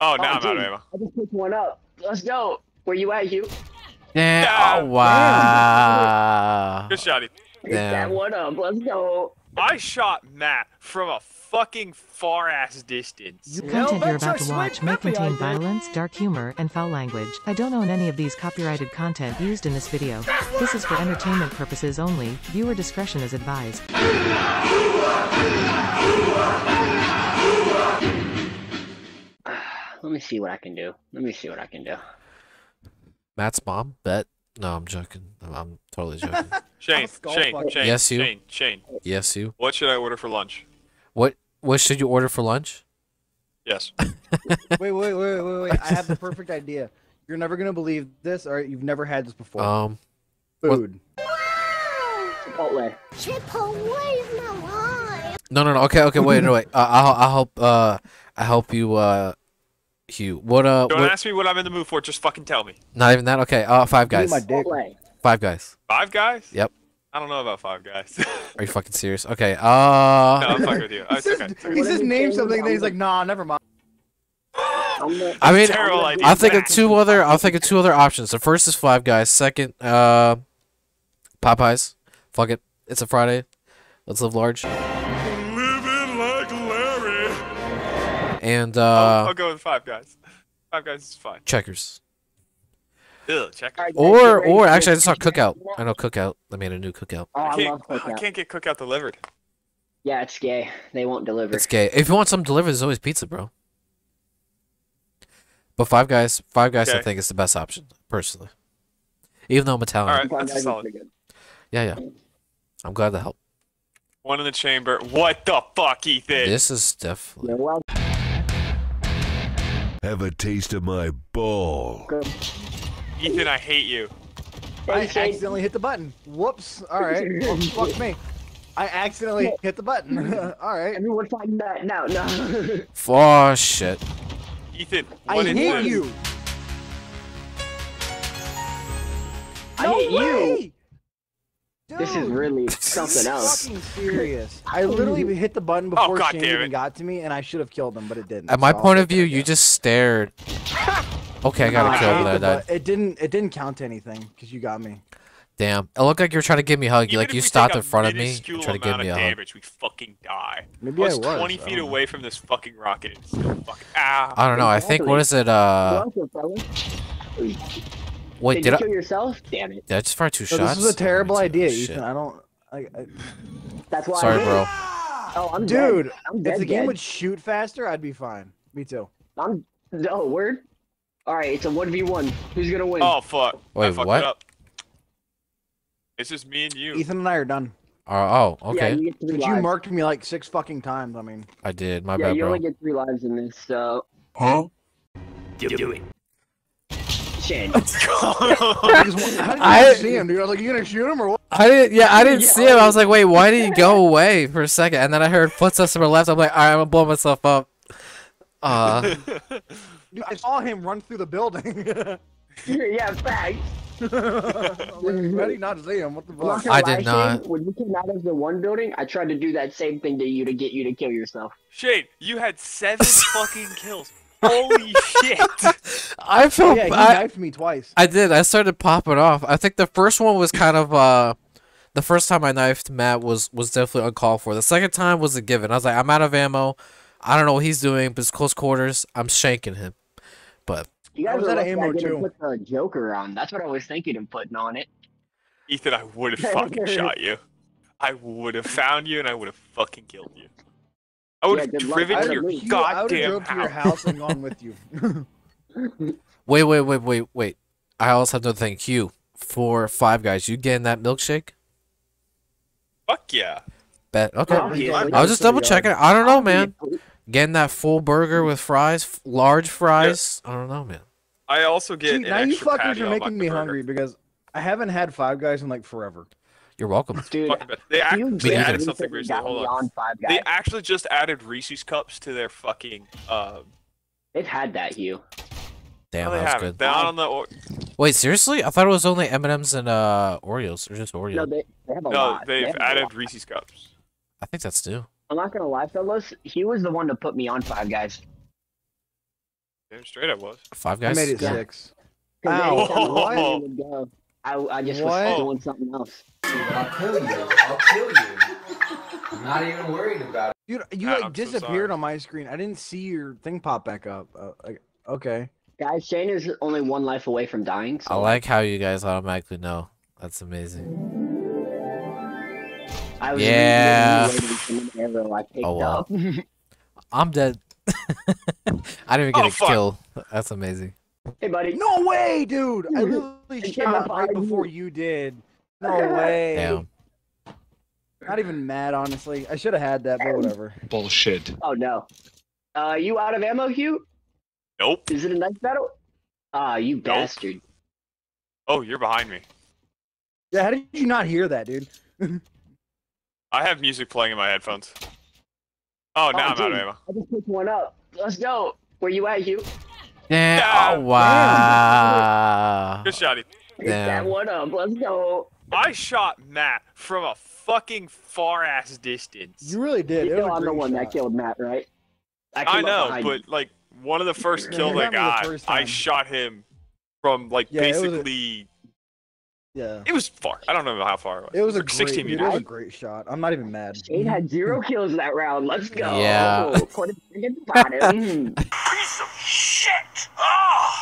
Oh, oh now I'm out of ammo. I just picked one up. Let's go. Where you at, Hugh? Damn. Oh, wow. Good shotty. Pick that one up. Let's go. I shot Matt from a fucking far ass distance. The content you're about to watch may contain violence, dark humor, and foul language. I don't own any of these copyrighted content used in this video. This is for entertainment purposes only. Viewer discretion is advised. Let me see what I can do. Let me see what I can do. Matt's mom? Bet? No, I'm joking. I'm, I'm totally joking. Shane, skull Shane. Shane, Yes, you. Shane, Shane. yes, you. What should I order for lunch? What What should you order for lunch? Yes. Wait, wait, wait, wait, wait. I have the perfect idea. You're never gonna believe this, or you've never had this before. Um, what- Food. Chipotle. Chipaway's my life. no, no, no. Okay, okay. Wait, no, wait. Uh, I'll, I'll help. Uh, I help you. Uh, Hugh. What? Uh, Don't what, ask me what I'm in the mood for. Just fucking tell me. not even that. Okay. Uh, five guys. my dick. Five guys. Five guys? Yep. I don't know about five guys. Are you fucking serious? Okay. no, Uh, I'm fucking with you. Oh, It's He okay. says, It's okay. he What says name something, then he's like, nah, never mind. I'm gonna- I mean, I'm idea. I'll think of two other. I'll think of two other options. The first is Five Guys. Second, uh, Popeyes. Fuck it. It's a Friday. Let's live large. And I'll, uh, I'll go with five guys. Five guys is fine. Checkers. Ugh, check. All right, guys, Or or actually, I this. just saw Cookout. I know Cookout. They made a new Cookout. Oh, I I can't, love I cookout. can't get cookout delivered. Yeah, it's gay. They won't deliver. It's gay. If you want something delivered, there's always pizza, bro. But Five Guys, Five Guys, I think is the best option personally. Even though I'm Italian. All right, that's solid. pretty good. Yeah, yeah. I'm glad to help. One in the chamber. What the fuck, Ethan? This is definitely. Yeah, well, Have a taste of my ball. good. Ethan, I hate you. I accidentally hit the button. Whoops. All right. Well, fuck me. I accidentally hit the button. All right. Everyone find that now. No. Oh shit. Ethan, I what is hate this? you. I no hate you. Way! This is really something else. Fucking serious. I literally hit the button Oh, before God Shane even it. got to me, and I should have killed him, but it didn't. At my so point of view, you just stared. Okay, I got Nah, a kill, hit but I died. It didn't. It didn't count to anything because you got me. Damn. It looked like you were trying to give me a hug. You Even like you stopped in front of me, minuscule and tried to give me a of hug. damage, we fucking die. Maybe I I was was. 20 feet away from this fucking rocket. and Still fucking ah. I don't know. I think what is it? Uh, Welcome, fellas. Wait, Did did you I? kill yourself? Damn it. That's far too fire two So shots? this is a terrible idea, shit. Ethan. I don't. I, I, That's why. I Sorry, did it. bro. Oh, I'm dude, dead. I'm dead. if the game would shoot faster, I'd be fine. Me too. I'm. Oh, word. All right, it's a one v one. Who's gonna win? Oh fuck. I Wait, fucked what? it up. It's just me and you. Ethan and I are done. Oh, oh, Yeah, okay. you get three Since lives. you marked me like six fucking times. I mean, I did. My yeah, bad, you only get three lives in this. So, Huh? Shane. I just how did you I- see him, dude? I was like, you gonna shoot him or what? I didn't. Yeah, I didn't Yeah, see him. I was like, wait, why did he go away for a second? And then I heard footsteps to my left. I'm like, all right, I'm gonna blow myself up. Uh, Dude, I saw him run through the building. yeah, fact. I'm like, did not see him? What the fuck? gonna I lie, did Shane, not. When you came out of the one building, I tried to do that same thing to you to get you to kill yourself. Shane, you had seven fucking kills. Holy shit. I felt. yeah, he I, knifed me twice. I did. I started popping off. I think the first one was kind of uh the first time I knifed Matt was was definitely uncalled for. The second time was a given. I was like, I'm out of ammo. I don't know what he's doing, but it's close quarters. I'm shanking him. But You I guys was were out of lucky I ammo, didn't too. put the Joker on. That's what I was thinking of putting on it. Ethan, I would have fucking shot you. I would have found you and I would have fucking killed you. I would Yeah, have driven to would've your moved. You- I would have goddamn drove to your house. house and gone with you. wait, wait, wait, wait, wait. I also have to thank you for five guys. You getting that milkshake? Fuck yeah. Bet. Okay. Oh, yeah, I was just double checking. I don't know, man. Getting that full burger with fries, large fries. I don't know, man. I also get See, an now you fuckers patty are making me burger. hungry because I haven't had Five Guys in like forever. You're welcome. Dude, Fucking. They, act- you they added something recently recently. Hold on. on Five Guys. They actually just added Reese's cups to their fucking. Uh, They've had that, Hugh. Damn, no, that was good. They're on the. Or- Wait, seriously? I thought it was only M and M's and uh Oreos. Or just Oreos. No, they, they have a no, lot. They they've have a added. Reese's cups. I think that's new. I'm not gonna lie, fellas. He was the one to put me on Five Guys. Damn straight I was. Five Guys. I guys. made it Yeah. six. 'Cause Ow. anytime I What? wanted to go, I, I just What? was doing something else. I'll kill you. I'll kill you. I'm not even worried about it. Dude, you Matt, like I'm so disappeared sorry. on my screen. I didn't see your thing pop back up. Uh, like, okay. Guys, Shane is only one life away from dying. So I like how you guys automatically know. That's amazing. I was yeah. Arrow I picked oh, wow. up. I'm dead. I didn't even get Oh, a fuck. kill. That's amazing. Hey, buddy. No way, dude! I literally shot the right fuck- before you did. No way. Damn. Not even mad, honestly. I should have had that, but whatever. Bullshit. Oh no. Uh, you out of ammo, Hugh? Nope. Is it a nice battle? Ah, you bastard. Oh, you're behind me. Yeah, how did you not hear that, dude? I have music playing in my headphones. Oh, now I'm out of ammo. I just picked one up. Let's go. Where you at, Hugh? Damn. Yeah. Oh wow. Good shotty. Pick that Damn. one up. Let's go. I shot Matt from a fucking far ass distance. You really did. You It know a I'm the great one that killed Matt, right? I came up know, but you. like one of the first kills I got me the got, first I shot him from like Yeah, it a- basically. Yeah. It was far. I don't know how far it was. It was a like 16 great, dude, meters. it was a great shot. I'm not even mad. Shane had zero kills that round. Let's go. Yeah. Put it in the bottom. Mm. Piece of shit! Ah!